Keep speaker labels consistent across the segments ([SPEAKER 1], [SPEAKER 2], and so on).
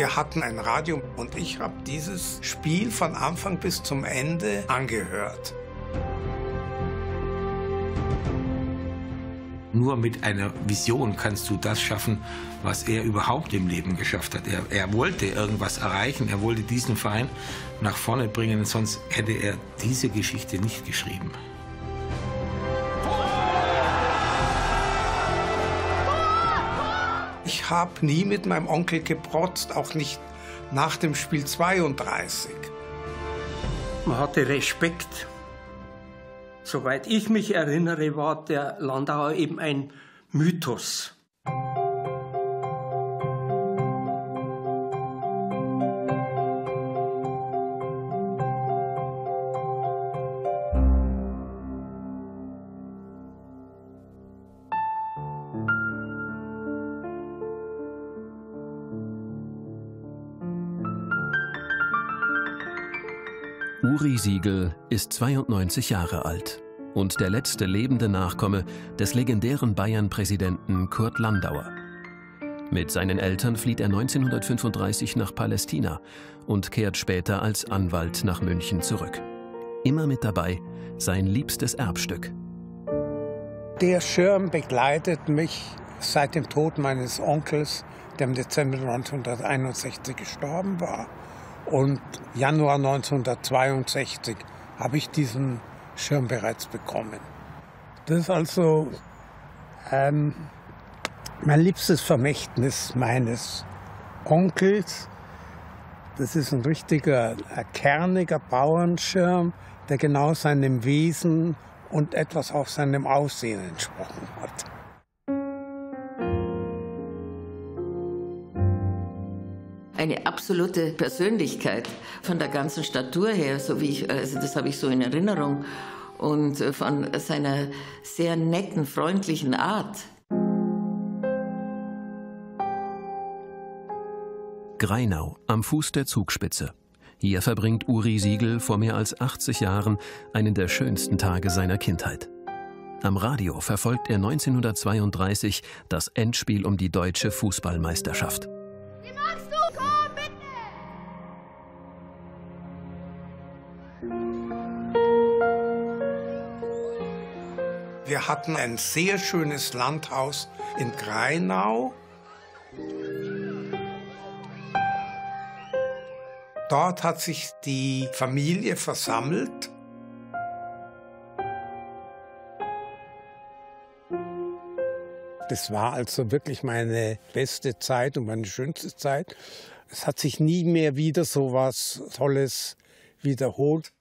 [SPEAKER 1] Wir hatten ein Radio und ich habe dieses Spiel von Anfang bis zum Ende angehört.
[SPEAKER 2] Nur mit einer Vision kannst du das schaffen, was er überhaupt im Leben geschafft hat. Er, er, wollte irgendwas erreichen, er wollte diesen Verein nach vorne bringen, sonst hätte er diese Geschichte nicht geschrieben.
[SPEAKER 1] Ich habe nie mit meinem Onkel geprotzt, auch nicht nach dem Spiel 32.
[SPEAKER 3] Man hatte Respekt Soweit ich mich erinnere, war der Landauer eben ein Mythos.
[SPEAKER 4] Uri Siegel ist 92 Jahre alt und der letzte lebende Nachkomme des legendären Bayern-Präsidenten Kurt Landauer. Mit seinen Eltern flieht er 1935 nach Palästina und kehrt später als Anwalt nach München zurück. Immer mit dabei sein liebstes Erbstück.
[SPEAKER 1] Der Schirm begleitet mich seit dem Tod meines Onkels, der im Dezember 1961 gestorben war. Und Januar 1962 habe ich diesen Schirm bereits bekommen. Das ist also ähm, mein liebstes Vermächtnis meines Onkels. Das ist ein richtiger, ein kerniger Bauernschirm, der genau seinem Wesen und etwas auch seinem Aussehen entsprochen hat.
[SPEAKER 5] Eine absolute Persönlichkeit von der ganzen Statur her, so wie ich, also das habe ich so in Erinnerung und äh, von seiner sehr netten, freundlichen Art.
[SPEAKER 4] Greinau am Fuß der Zugspitze. Hier verbringt Uri Siegel vor mehr als 80 Jahren einen der schönsten Tage seiner Kindheit. Am Radio verfolgt er 1932 das Endspiel um die deutsche Fußballmeisterschaft.
[SPEAKER 1] Wir hatten ein sehr schönes Landhaus in Greinau. Dort hat sich die Familie versammelt. Das war also wirklich meine beste Zeit und meine schönste Zeit. Es hat sich nie mehr wieder so was Tolles wiederholt.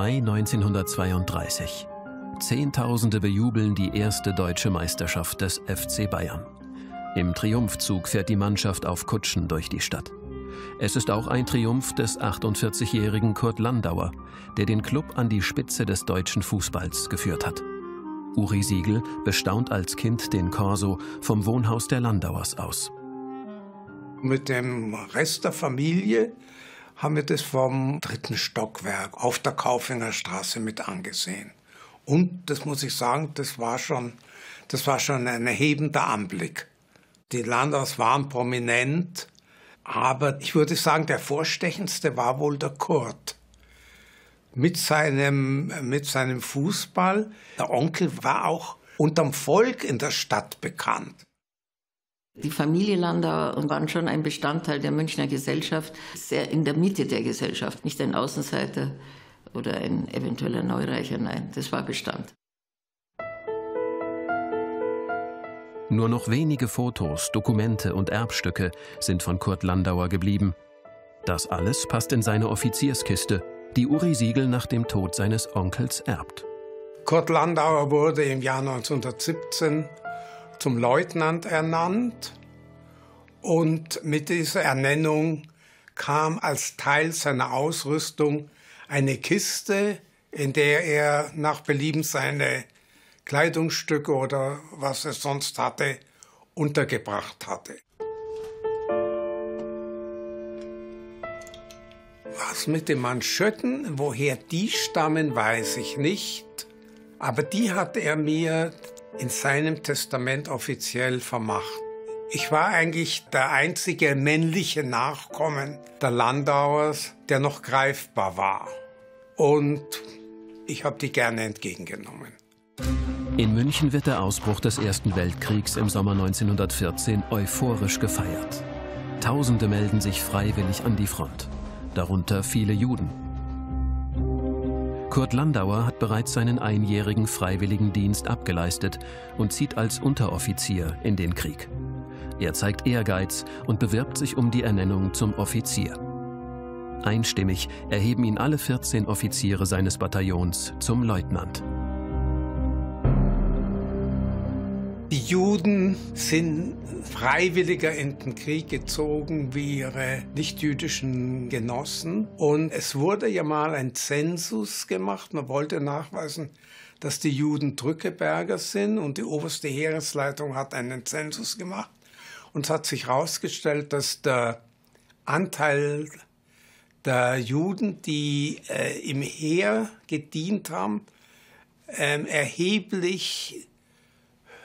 [SPEAKER 4] Mai 1932. Zehntausende bejubeln die erste deutsche Meisterschaft des FC Bayern. Im Triumphzug fährt die Mannschaft auf Kutschen durch die Stadt. Es ist auch ein Triumph des 48-jährigen Kurt Landauer, der den Klub an die Spitze des deutschen Fußballs geführt hat. Uri Siegel bestaunt als Kind den Corso vom Wohnhaus der Landauers aus.
[SPEAKER 1] Mit dem Rest der Familie haben wir das vom dritten Stockwerk auf der Kaufinger Straße mit angesehen. Und das muss ich sagen, das war schon, das war schon ein erhebender Anblick. Die Landers waren prominent, aber ich würde sagen, der vorstechendste war wohl der Kurt. Mit seinem, mit seinem Fußball. Der Onkel war auch unterm Volk in der Stadt bekannt.
[SPEAKER 5] Die Familie Landauer waren schon ein Bestandteil der Münchner Gesellschaft, sehr in der Mitte der Gesellschaft, nicht ein Außenseiter oder ein eventueller Neureicher, nein, das war Bestand.
[SPEAKER 4] Nur noch wenige Fotos, Dokumente und Erbstücke sind von Kurt Landauer geblieben. Das alles passt in seine Offizierskiste, die Uri Siegel nach dem Tod seines Onkels erbt.
[SPEAKER 1] Kurt Landauer wurde im Jahr 1917 zum Leutnant ernannt und mit dieser Ernennung kam als Teil seiner Ausrüstung eine Kiste, in der er nach Belieben seine Kleidungsstücke oder was er sonst hatte, untergebracht hatte. Das mit den Manschetten, woher die stammen, weiß ich nicht. Aber die hat er mir in seinem Testament offiziell vermacht. Ich war eigentlich der einzige männliche Nachkommen der Landauers, der noch greifbar war. Und ich habe die gerne entgegengenommen.
[SPEAKER 4] In München wird der Ausbruch des Ersten Weltkriegs im Sommer 1914 euphorisch gefeiert. Tausende melden sich freiwillig an die Front, darunter viele Juden. Kurt Landauer hat bereits seinen einjährigen Freiwilligendienst abgeleistet und zieht als Unteroffizier in den Krieg. Er zeigt Ehrgeiz und bewirbt sich um die Ernennung zum Offizier. Einstimmig erheben ihn alle 14 Offiziere seines Bataillons zum Leutnant.
[SPEAKER 1] Die Juden sind freiwilliger in den Krieg gezogen wie ihre nichtjüdischen Genossen. Und es wurde ja mal ein Zensus gemacht. Man wollte nachweisen, dass die Juden Drückeberger sind. Und die oberste Heeresleitung hat einen Zensus gemacht. Und es hat sich herausgestellt, dass der Anteil der Juden, die äh, im Heer gedient haben, äh, erheblich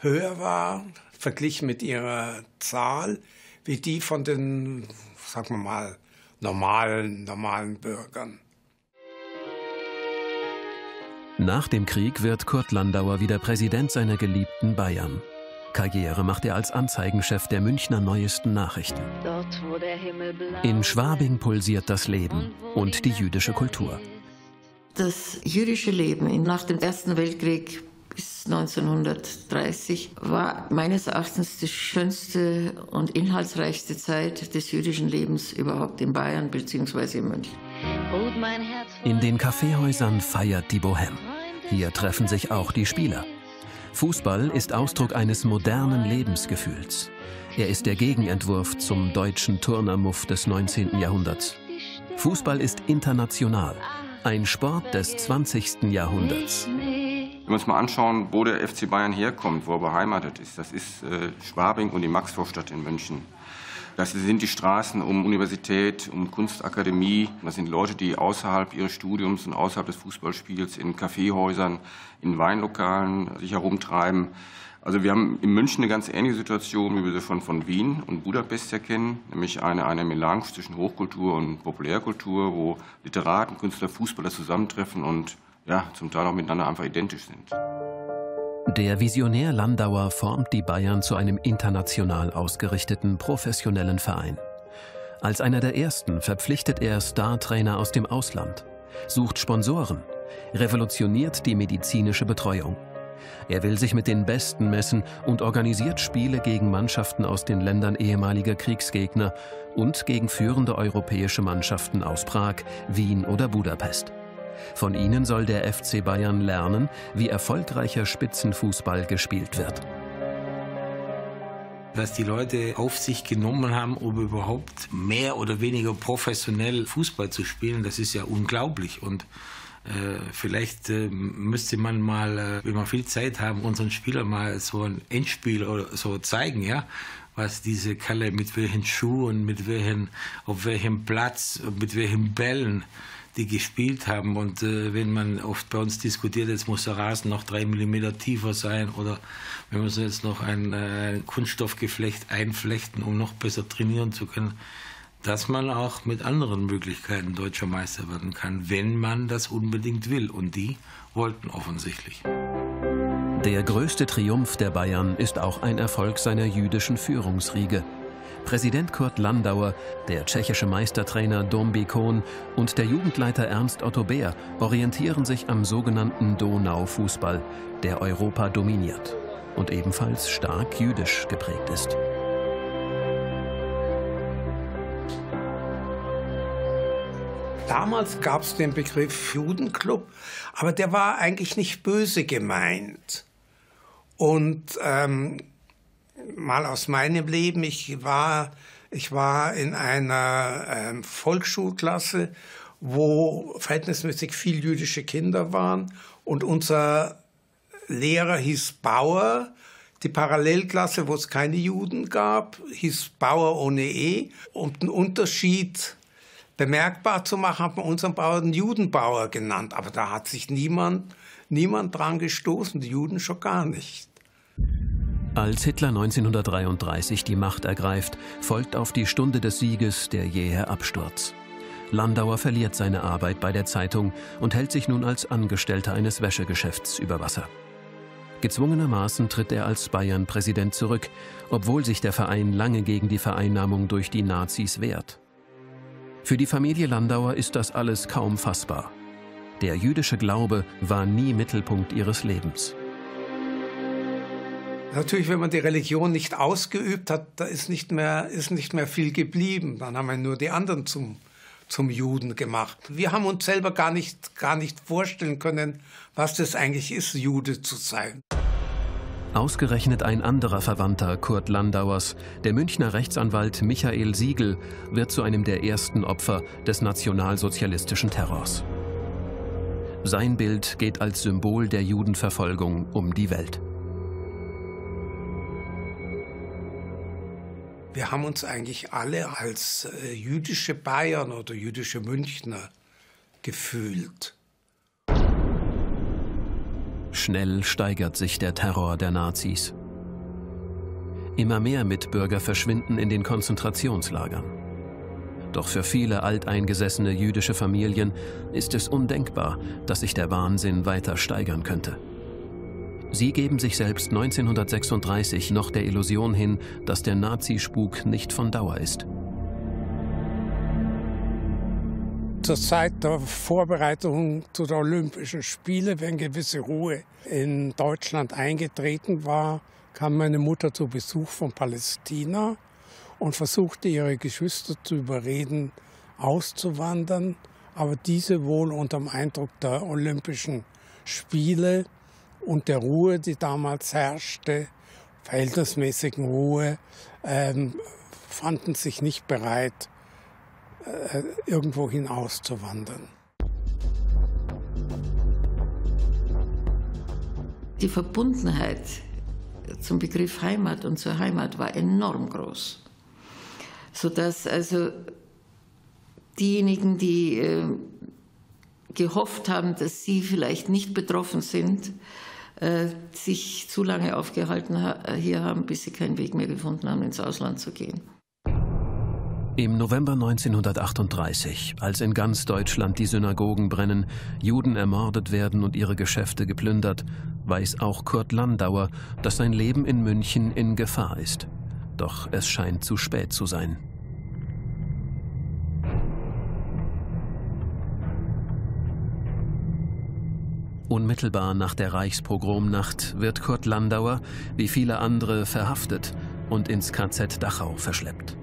[SPEAKER 1] höher war, verglichen mit ihrer Zahl, wie die von den, sagen wir mal, normalen, normalen Bürgern.
[SPEAKER 4] Nach dem Krieg wird Kurt Landauer wieder Präsident seiner geliebten Bayern. Karriere macht er als Anzeigenchef der Münchner Neuesten Nachrichten. In Schwabing pulsiert das Leben und die jüdische Kultur.
[SPEAKER 5] Das jüdische Leben nach dem Ersten Weltkrieg bis 1930 war meines Erachtens die schönste und inhaltsreichste Zeit des jüdischen Lebens überhaupt in Bayern bzw. in München.
[SPEAKER 4] In den Kaffeehäusern feiert die Bohème. Hier treffen sich auch die Spieler. Fußball ist Ausdruck eines modernen Lebensgefühls. Er ist der Gegenentwurf zum deutschen Turnermuff des 19. Jahrhunderts. Fußball ist international, ein Sport des 20. Jahrhunderts.
[SPEAKER 6] Wenn wir uns mal anschauen, wo der FC Bayern herkommt, wo er beheimatet ist, das ist äh, Schwabing und die Maxvorstadt in München. Das sind die Straßen um Universität, um Kunstakademie. Das sind Leute, die außerhalb ihres Studiums und außerhalb des Fußballspiels in Kaffeehäusern, in Weinlokalen sich herumtreiben. Also wir haben in München eine ganz ähnliche Situation, wie wir sie schon von Wien und Budapest ja kennen, nämlich eine, eine Melange zwischen Hochkultur und Populärkultur, wo Literaten, Künstler, Fußballer zusammentreffen und ja, zum Teil auch miteinander einfach identisch sind.
[SPEAKER 4] Der Visionär Landauer formt die Bayern zu einem international ausgerichteten professionellen Verein. Als einer der ersten verpflichtet er Startrainer aus dem Ausland, sucht Sponsoren, revolutioniert die medizinische Betreuung. Er will sich mit den Besten messen und organisiert Spiele gegen Mannschaften aus den Ländern ehemaliger Kriegsgegner und gegen führende europäische Mannschaften aus Prag, Wien oder Budapest. Von ihnen soll der FC Bayern lernen, wie erfolgreicher Spitzenfußball gespielt wird.
[SPEAKER 2] Dass die Leute auf sich genommen haben, um überhaupt mehr oder weniger professionell Fußball zu spielen, das ist ja unglaublich. Und äh, vielleicht äh, müsste man mal, äh, wenn wir viel Zeit haben, unseren Spielern mal so ein Endspiel oder so zeigen, ja, was diese Kalle mit welchen Schuhen, mit welchen, auf welchem Platz, mit welchen Bällen die gespielt haben. Und äh, wenn man oft bei uns diskutiert, jetzt muss der Rasen noch drei Millimeter tiefer sein oder wir müssen jetzt noch ein, äh, Kunststoffgeflecht einflechten, um noch besser trainieren zu können, dass man auch mit anderen Möglichkeiten deutscher Meister werden kann, wenn man das unbedingt will. Und die wollten offensichtlich.
[SPEAKER 4] Der größte Triumph der Bayern ist auch ein Erfolg seiner jüdischen Führungsriege. Präsident Kurt Landauer, der tschechische Meistertrainer Dombi Kohn und der Jugendleiter Ernst Otto Beer orientieren sich am sogenannten Donau-Fußball, der Europa dominiert und ebenfalls stark jüdisch geprägt ist.
[SPEAKER 1] Damals gab es den Begriff Judenclub, aber der war eigentlich nicht böse gemeint. Und ähm, mal aus meinem Leben. Ich war, ich war in einer ähm, Volksschulklasse, wo verhältnismäßig viel jüdische Kinder waren und unser Lehrer hieß Bauer. Die Parallelklasse, wo es keine Juden gab, hieß Bauer ohne E. Und ein Unterschied bemerkbar zu machen, hat man unseren Bauer den Judenbauer genannt. Aber da hat sich niemand, niemand dran gestoßen, die Juden schon gar nicht.
[SPEAKER 4] Als Hitler 1933 die Macht ergreift, folgt auf die Stunde des Sieges der jähe Absturz. Landauer verliert seine Arbeit bei der Zeitung und hält sich nun als Angestellter eines Wäschegeschäfts über Wasser. Gezwungenermaßen tritt er als Bayern-Präsident zurück, obwohl sich der Verein lange gegen die Vereinnahmung durch die Nazis wehrt. Für die Familie Landauer ist das alles kaum fassbar. Der jüdische Glaube war nie Mittelpunkt ihres Lebens.
[SPEAKER 1] Natürlich, wenn man die Religion nicht ausgeübt hat, da ist nicht mehr, ist nicht mehr viel geblieben. Dann haben wir nur die anderen zum, zum Juden gemacht. Wir haben uns selber gar nicht, gar nicht vorstellen können, was das eigentlich ist, Jude zu sein.
[SPEAKER 4] Ausgerechnet ein anderer Verwandter Kurt Landauers, der Münchner Rechtsanwalt Michael Siegel, wird zu einem der ersten Opfer des nationalsozialistischen Terrors. Sein Bild geht als Symbol der Judenverfolgung um die Welt.
[SPEAKER 1] Wir haben uns eigentlich alle als äh, jüdische Bayern oder jüdische Münchner gefühlt.
[SPEAKER 4] Schnell steigert sich der Terror der Nazis. Immer mehr Mitbürger verschwinden in den Konzentrationslagern. Doch für viele alteingesessene jüdische Familien ist es undenkbar, dass sich der Wahnsinn weiter steigern könnte. Sie geben sich selbst 1936 noch der Illusion hin, dass der Nazispuk nicht von Dauer ist.
[SPEAKER 1] Zur Zeit der Vorbereitung zu den Olympischen Spielen, wenn gewisse Ruhe in Deutschland eingetreten war, kam meine Mutter zu Besuch von Palästina und versuchte ihre Geschwister zu überreden, auszuwandern. Aber diese wohl unter dem Eindruck der Olympischen Spiele und der Ruhe, die damals herrschte, verhältnismäßigen Ruhe, ähm, fanden sich nicht bereit, äh, irgendwo hinauszuwandern.
[SPEAKER 5] Die Verbundenheit zum Begriff Heimat und zur Heimat war enorm groß, sodass also diejenigen, die äh, gehofft haben, dass sie vielleicht nicht betroffen sind, sich zu lange aufgehalten hier haben, bis sie keinen Weg mehr gefunden haben, ins Ausland zu gehen.
[SPEAKER 4] Im November 1938, als in ganz Deutschland die Synagogen brennen, Juden ermordet werden und ihre Geschäfte geplündert, weiß auch Kurt Landauer, dass sein Leben in München in Gefahr ist. Doch es scheint zu spät zu sein. Unmittelbar nach der Reichspogromnacht wird Kurt Landauer, wie viele andere, verhaftet und ins KZ Dachau verschleppt.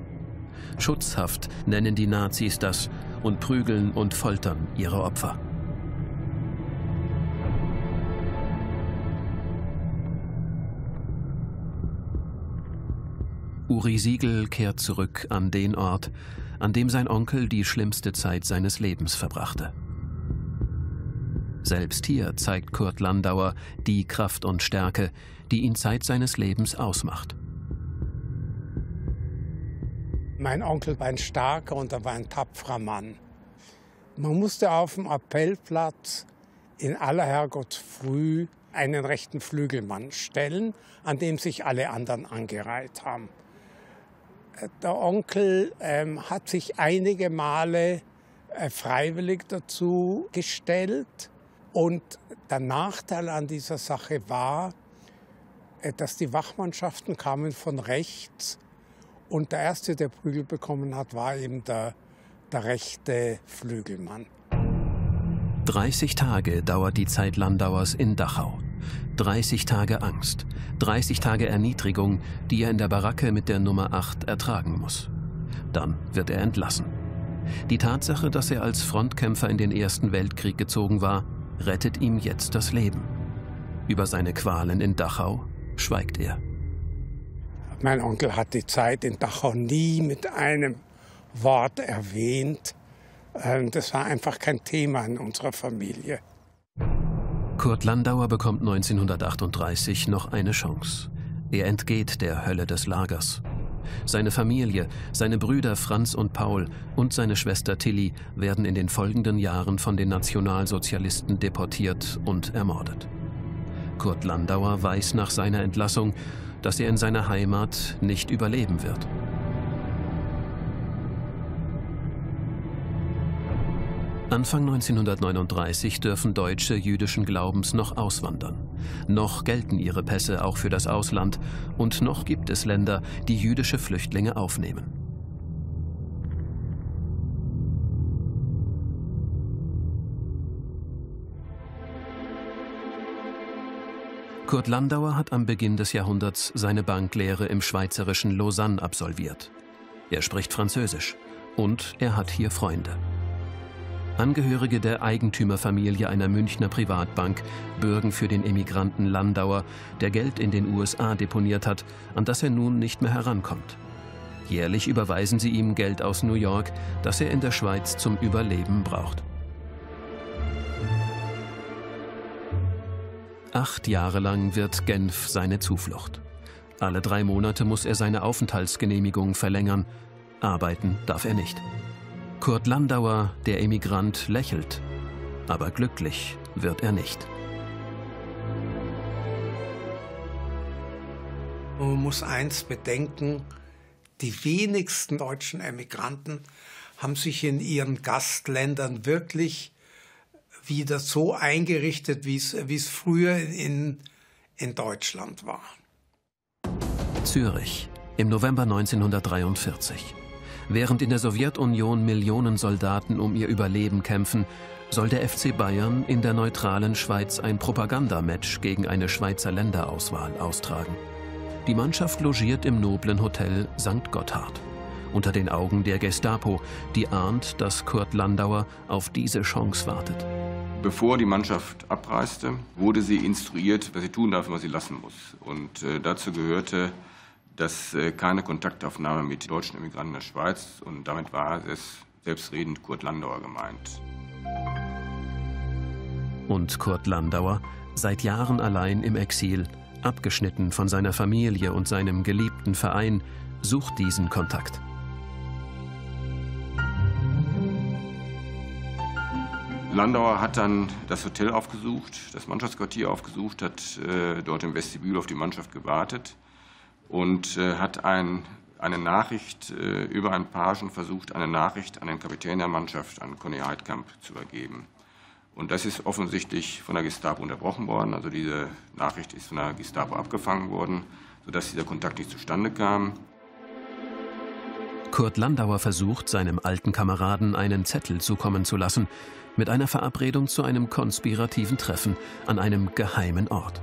[SPEAKER 4] Schutzhaft nennen die Nazis das und prügeln und foltern ihre Opfer. Uri Siegel kehrt zurück an den Ort, an dem sein Onkel die schlimmste Zeit seines Lebens verbrachte. Selbst hier zeigt Kurt Landauer die Kraft und Stärke, die ihn Zeit seines Lebens ausmacht.
[SPEAKER 1] Mein Onkel war ein starker und er war ein tapferer Mann. Man musste auf dem Appellplatz in aller Herrgottsfrüh einen rechten Flügelmann stellen, an dem sich alle anderen angereiht haben. Der Onkel ähm, hat sich einige Male äh, freiwillig dazu gestellt und der Nachteil an dieser Sache war, äh, dass die Wachmannschaften kamen von rechts und der erste, der Prügel bekommen hat, war eben der, der rechte Flügelmann.
[SPEAKER 4] 30 Tage dauert die Zeit Landauers in Dachau. 30 Tage Angst, 30 Tage Erniedrigung, die er in der Baracke mit der Nummer 8 ertragen muss. Dann wird er entlassen. Die Tatsache, dass er als Frontkämpfer in den Ersten Weltkrieg gezogen war, rettet ihm jetzt das Leben. Über seine Qualen in Dachau schweigt er.
[SPEAKER 1] Mein Onkel hat die Zeit in Dachau nie mit einem Wort erwähnt. Ähm, das war einfach kein Thema in unserer Familie.
[SPEAKER 4] Kurt Landauer bekommt 1938 noch eine Chance. Er entgeht der Hölle des Lagers. Seine Familie, seine Brüder Franz und Paul und seine Schwester Tilly werden in den folgenden Jahren von den Nationalsozialisten deportiert und ermordet. Kurt Landauer weiß nach seiner Entlassung, dass er in seiner Heimat nicht überleben wird. Anfang 1939 dürfen Deutsche jüdischen Glaubens noch auswandern. Noch gelten ihre Pässe auch für das Ausland und noch gibt es Länder, die jüdische Flüchtlinge aufnehmen. Kurt Landauer hat am Beginn des Jahrhunderts seine Banklehre im schweizerischen Lausanne absolviert. Er spricht Französisch und er hat hier Freunde. Angehörige der Eigentümerfamilie einer Münchner Privatbank bürgen für den Emigranten Landauer, der Geld in den USA deponiert hat, an das er nun nicht mehr herankommt. Jährlich überweisen sie ihm Geld aus New York, das er in der Schweiz zum Überleben braucht. Acht Jahre lang wird Genf seine Zuflucht. Alle drei Monate muss er seine Aufenthaltsgenehmigung verlängern. Arbeiten darf er nicht. Kurt Landauer, der Emigrant, lächelt, aber glücklich wird er nicht.
[SPEAKER 1] Man muss eins bedenken, die wenigsten deutschen Emigranten haben sich in ihren Gastländern wirklich wieder so eingerichtet, wie es, früher in, in Deutschland war.
[SPEAKER 4] Zürich im November 1943. Während in der Sowjetunion Millionen Soldaten um ihr Überleben kämpfen, soll der FC Bayern in der neutralen Schweiz ein Propagandamatch gegen eine Schweizer Länderauswahl austragen. Die Mannschaft logiert im noblen Hotel St. Gotthard. Unter den Augen der Gestapo, die ahnt, dass Kurt Landauer auf diese Chance wartet.
[SPEAKER 6] Bevor die Mannschaft abreiste, wurde sie instruiert, was sie tun darf und was sie lassen muss. Und äh, dazu gehörte dass äh, keine Kontaktaufnahme mit deutschen Immigranten in der Schweiz und damit war es selbstredend Kurt Landauer gemeint.
[SPEAKER 4] Und Kurt Landauer, seit Jahren allein im Exil, abgeschnitten von seiner Familie und seinem geliebten Verein, sucht diesen Kontakt.
[SPEAKER 6] Landauer hat dann das Hotel aufgesucht, das Mannschaftsquartier aufgesucht, hat äh, dort im Vestibül auf die Mannschaft gewartet und äh, hat ein, eine Nachricht äh, über einen Pagen versucht, eine Nachricht an den Kapitän der Mannschaft, an Conny Heidkamp, zu übergeben. Und das ist offensichtlich von der Gestapo unterbrochen worden. Also diese Nachricht ist von der Gestapo abgefangen worden, sodass dieser Kontakt nicht zustande kam.
[SPEAKER 4] Kurt Landauer versucht, seinem alten Kameraden einen Zettel zukommen zu lassen, mit einer Verabredung zu einem konspirativen Treffen an einem geheimen Ort.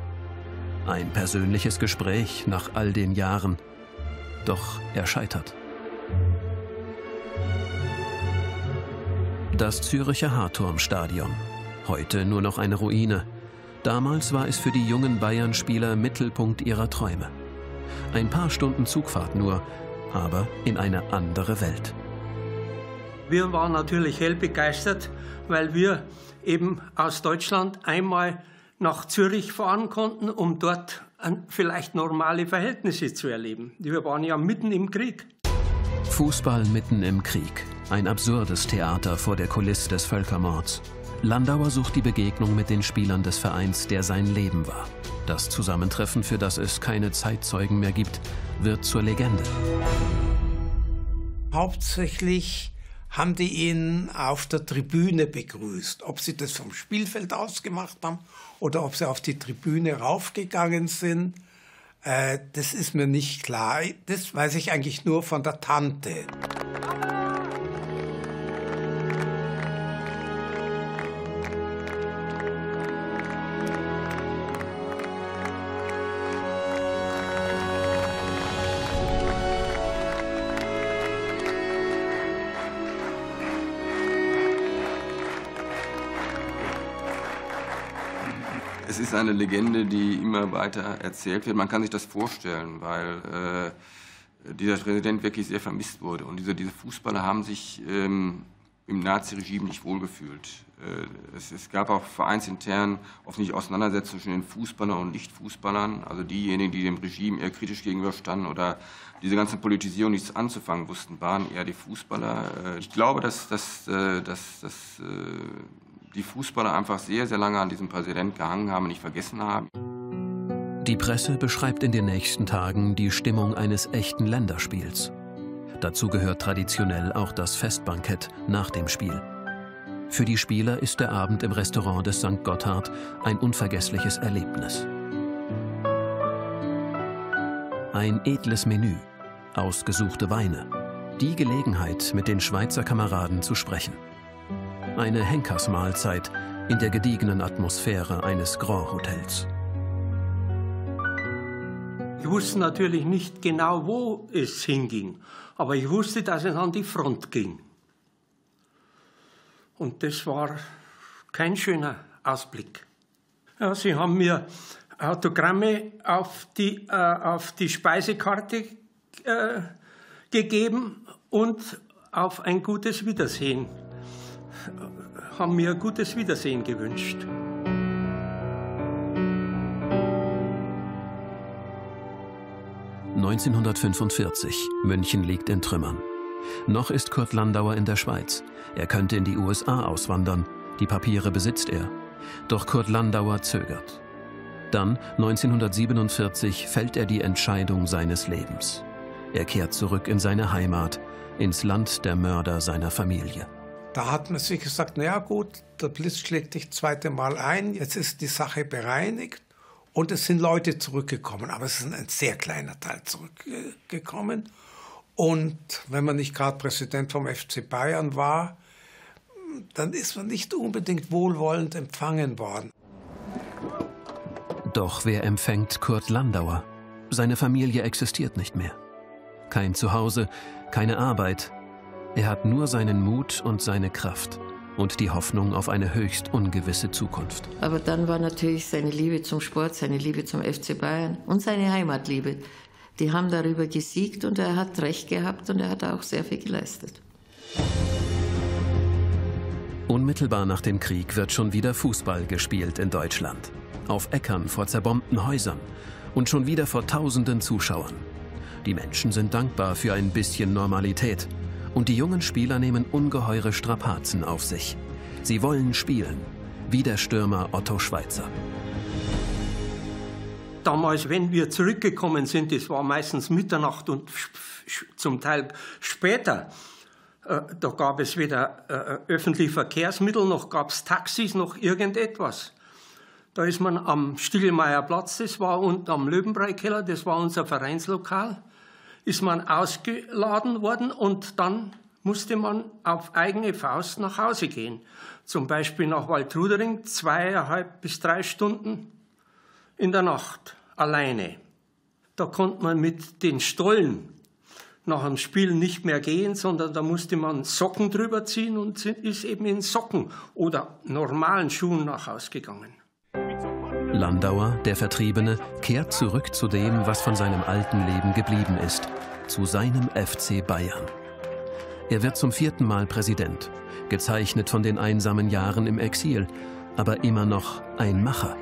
[SPEAKER 4] Ein persönliches Gespräch nach all den Jahren. Doch er scheitert. Das Züricher Harturmstadion. Heute nur noch eine Ruine. Damals war es für die jungen Bayern-Spieler Mittelpunkt ihrer Träume. Ein paar Stunden Zugfahrt nur, aber in eine andere Welt.
[SPEAKER 3] Wir waren natürlich hell begeistert, weil wir eben aus Deutschland einmal nach Zürich fahren konnten, um dort vielleicht normale Verhältnisse zu erleben. Wir waren ja mitten im Krieg.
[SPEAKER 4] Fußball mitten im Krieg. Ein absurdes Theater vor der Kulisse des Völkermords. Landauer sucht die Begegnung mit den Spielern des Vereins, der sein Leben war. Das Zusammentreffen, für das es keine Zeitzeugen mehr gibt, wird zur Legende.
[SPEAKER 1] Hauptsächlich haben die ihn auf der Tribüne begrüßt. Ob sie das vom Spielfeld aus gemacht haben oder ob sie auf die Tribüne raufgegangen sind, äh, das ist mir nicht klar. Das weiß ich eigentlich nur von der Tante.
[SPEAKER 6] Eine Legende, die immer weiter erzählt wird. Man kann sich das vorstellen, weil äh, dieser Präsident wirklich sehr vermisst wurde. Und diese, diese Fußballer haben sich ähm, im Naziregime nicht wohlgefühlt. Äh, es, es, gab auch vereinsintern offensichtlich Auseinandersetzungen zwischen den Fußballern und Nicht-Fußballern, also diejenigen, die dem Regime eher kritisch gegenüberstanden oder diese ganzen Politisierung nichts anzufangen wussten, waren eher die Fußballer. Äh, ich glaube, dass, dass, äh, dass die Fußballer einfach sehr, sehr lange an diesem Präsident gehangen haben und nicht vergessen haben.
[SPEAKER 4] Die Presse beschreibt in den nächsten Tagen die Stimmung eines echten Länderspiels. Dazu gehört traditionell auch das Festbankett nach dem Spiel. Für die Spieler ist der Abend im Restaurant des St. Gotthard ein unvergessliches Erlebnis. Ein edles Menü, ausgesuchte Weine, die Gelegenheit, mit den Schweizer Kameraden zu sprechen. Eine Henkersmahlzeit in der gediegenen Atmosphäre eines Grand Hotels.
[SPEAKER 3] Ich wusste natürlich nicht genau, wo es hinging, aber ich wusste, dass es an die Front ging. Und das war kein schöner Ausblick. Ja, sie haben mir Autogramme auf die, äh, auf die Speisekarte äh, gegeben und auf ein gutes Wiedersehen. Haben mir gutes Wiedersehen gewünscht.
[SPEAKER 4] ...1945. München liegt in Trümmern. Noch ist Kurt Landauer in der Schweiz. Er könnte in die USA auswandern. Die Papiere besitzt er. Doch Kurt Landauer zögert. Dann, 1947, fällt er die Entscheidung seines Lebens. Er kehrt zurück in seine Heimat, ins Land der Mörder seiner Familie.
[SPEAKER 1] Da hat man sich gesagt, na ja gut, der Blitz schlägt dich zweite Mal ein, jetzt ist die Sache bereinigt und es sind Leute zurückgekommen, aber es ist ein sehr kleiner Teil zurückgekommen. Und wenn man nicht gerade Präsident vom FC Bayern war, dann ist man nicht unbedingt wohlwollend empfangen worden.
[SPEAKER 4] Doch wer empfängt Kurt Landauer? Seine Familie existiert nicht mehr. Kein Zuhause, keine Arbeit. Er hat nur seinen Mut und seine Kraft und die Hoffnung auf eine höchst ungewisse Zukunft.
[SPEAKER 5] Aber dann war natürlich seine Liebe zum Sport, seine Liebe zum FC Bayern und seine Heimatliebe, die haben darüber gesiegt und er hat recht gehabt und er hat auch sehr viel geleistet.
[SPEAKER 4] Unmittelbar nach dem Krieg wird schon wieder Fußball gespielt in Deutschland. Auf Äckern vor zerbombten Häusern und schon wieder vor tausenden Zuschauern. Die Menschen sind dankbar für ein bisschen Normalität und die jungen Spieler nehmen ungeheure Strapazen auf sich. Sie wollen spielen, wie der Stürmer Otto Schweizer
[SPEAKER 3] damals, wenn wir zurückgekommen sind, das war meistens Mitternacht und zum Teil später, äh, da gab es weder äh, öffentliche Verkehrsmittel, noch gab es Taxis, noch irgendetwas. Da ist man am Stillmeier Platz, das war und am Löwenbräu-Keller, das war unser Vereinslokal, ist man ausgeladen worden und dann musste man auf eigene Faust nach Hause gehen. Zum Beispiel nach Waldrudering, zweieinhalb bis drei Stunden in der Nacht alleine. Da konnte man mit den Stollen nach dem Spiel nicht mehr gehen, sondern da musste man Socken drüber ziehen und ist eben in Socken oder normalen Schuhen nach Hause gegangen.
[SPEAKER 4] Landauer, der Vertriebene, kehrt zurück zu dem, was von seinem alten Leben geblieben ist, zu seinem FC Bayern. Er wird zum vierten Mal Präsident, gezeichnet von den einsamen Jahren im Exil, aber immer noch ein Macher.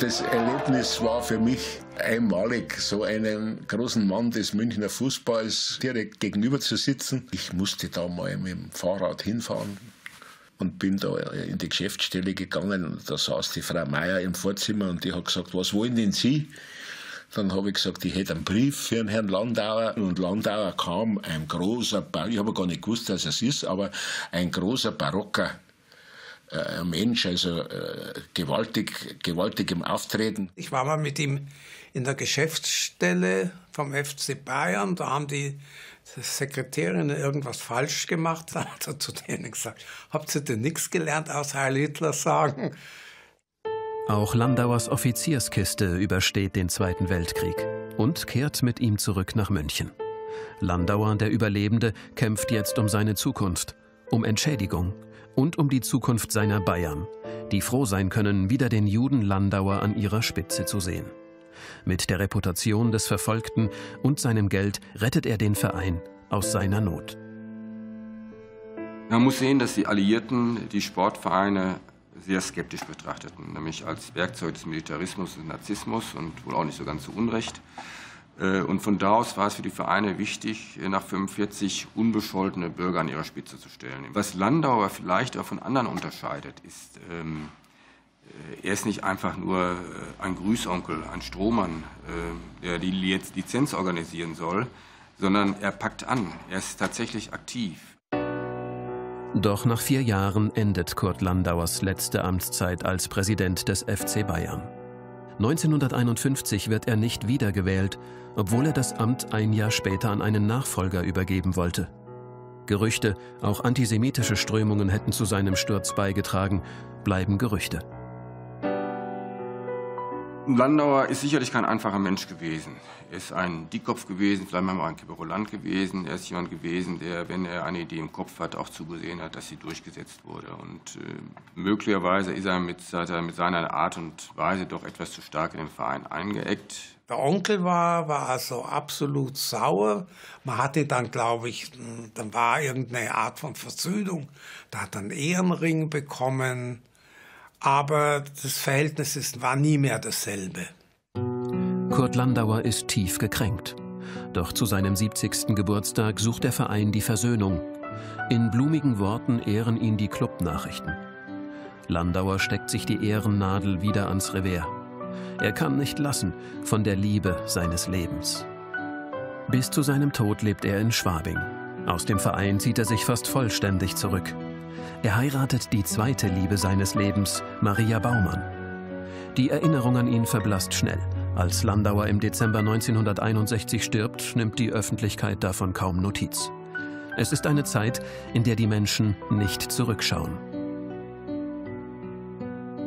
[SPEAKER 7] Das Erlebnis war für mich einmalig, so einen großen Mann des Münchner Fußballs direkt gegenüber zu sitzen. Ich musste da mal mit dem Fahrrad hinfahren und bin da in die Geschäftsstelle gegangen. Da saß die Frau Meier im Vorzimmer und die hat gesagt, was wollen denn Sie? Dann habe ich gesagt, ich hätte einen Brief für den Herrn Landauer. Und Landauer kam, ein großer, ich habe gar nicht gewusst, dass es ist, aber ein großer barocker äh, Mensch, also äh, gewaltig, gewaltig im Auftreten.
[SPEAKER 1] Ich war mal mit ihm in der Geschäftsstelle vom FC Bayern, da haben die Sekretärin irgendwas falsch gemacht, da hat er zu denen gesagt, habt ihr denn nichts gelernt aus Heil Hitler sagen?
[SPEAKER 4] Auch Landauers Offizierskiste übersteht den Zweiten Weltkrieg und kehrt mit ihm zurück nach München. Landauer, der Überlebende, kämpft jetzt um seine Zukunft, um Entschädigung, und um die Zukunft seiner Bayern, die froh sein können, wieder den Juden Landauer an ihrer Spitze zu sehen. Mit der Reputation des Verfolgten und seinem Geld rettet er den Verein aus seiner Not.
[SPEAKER 6] Man muss sehen, dass die Alliierten die Sportvereine sehr skeptisch betrachteten, nämlich als Werkzeug des Militarismus und Narzissmus und wohl auch nicht so ganz zu Unrecht. Äh, und von da aus war es für die Vereine wichtig, nach 45 unbescholtene Bürger an ihrer Spitze zu stellen. Was Landauer vielleicht auch von anderen unterscheidet, ist, ähm, äh, er ist nicht einfach nur äh, ein Grüßonkel, ein Strohmann, der die Lizenz organisieren soll, sondern er packt an. Er ist tatsächlich aktiv.
[SPEAKER 4] Doch nach vier Jahren endet Kurt Landauers letzte Amtszeit als Präsident des FC Bayern. 1951 wird er nicht wiedergewählt, obwohl er das Amt ein Jahr später an einen Nachfolger übergeben wollte. Gerüchte, auch antisemitische Strömungen hätten zu seinem Sturz beigetragen, bleiben Gerüchte.
[SPEAKER 6] Landauer ist sicherlich kein einfacher Mensch gewesen. Er ist ein Dickkopf gewesen, vielleicht mal ein Querulant gewesen. Er ist jemand gewesen, der, wenn er eine Idee im Kopf hat, auch zugesehen hat, dass sie durchgesetzt wurde. Und äh, möglicherweise ist er mit, er mit seiner Art und Weise doch etwas zu stark in den Verein eingeeckt.
[SPEAKER 1] Der Onkel war, war also absolut sauer. Man hatte dann, glaube ich, dann war irgendeine Art von Versöhnung. Da hat er einen Ehrenring bekommen aber das Verhältnis war nie mehr dasselbe.
[SPEAKER 4] Kurt Landauer ist tief gekränkt. Doch zu seinem 70. Geburtstag sucht der Verein die Versöhnung. In blumigen Worten ehren ihn die Clubnachrichten. Landauer steckt sich die Ehrennadel wieder ans Revers. Er kann nicht lassen von der Liebe seines Lebens. Bis zu seinem Tod lebt er in Schwabing. Aus dem Verein zieht er sich fast vollständig zurück. Er heiratet die zweite Liebe seines Lebens, Maria Baumann. Die Erinnerung an ihn verblasst schnell. Als Landauer im Dezember 1961 stirbt, nimmt die Öffentlichkeit davon kaum Notiz. Es ist eine Zeit, in der die Menschen nicht zurückschauen.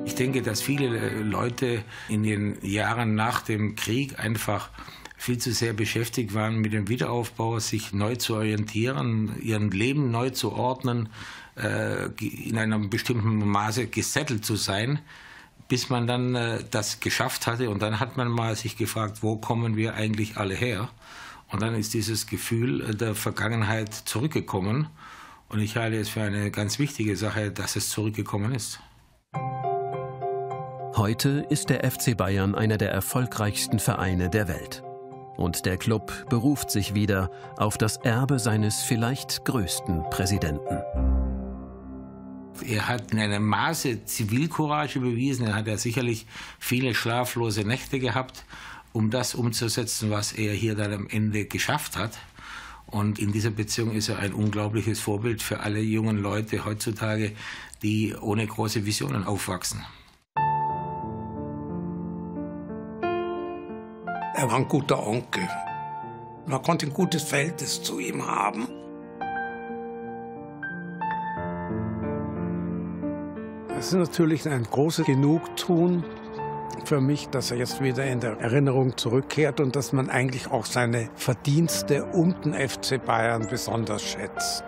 [SPEAKER 2] Ich denke, dass viele Leute in den Jahren nach dem Krieg einfach viel zu sehr beschäftigt waren mit dem Wiederaufbau, sich neu zu orientieren, ihren Leben neu zu ordnen, äh, in einem bestimmten Maße gesettelt zu sein, bis man dann äh, das geschafft hatte. Und dann hat man mal sich gefragt, wo kommen wir eigentlich alle her? Und dann ist dieses Gefühl äh, der Vergangenheit zurückgekommen. Und ich halte es für eine ganz wichtige Sache, dass es zurückgekommen ist.
[SPEAKER 4] Heute ist der FC Bayern einer der erfolgreichsten Vereine der Welt. Und der Club beruft sich wieder auf das Erbe seines vielleicht größten Präsidenten.
[SPEAKER 2] Er hat in einem Maße Zivilcourage bewiesen. Er hat ja sicherlich viele schlaflose Nächte gehabt, um das umzusetzen, was er hier dann am Ende geschafft hat. Und in dieser Beziehung ist er ein unglaubliches Vorbild für alle jungen Leute heutzutage, die ohne große Visionen aufwachsen.
[SPEAKER 1] Er war ein guter Onkel. Man konnte ein gutes Verhältnis zu ihm haben. Es ist natürlich ein großes Genugtun für mich, dass er jetzt wieder in der Erinnerung zurückkehrt und dass man eigentlich auch seine Verdienste um den FC Bayern besonders schätzt.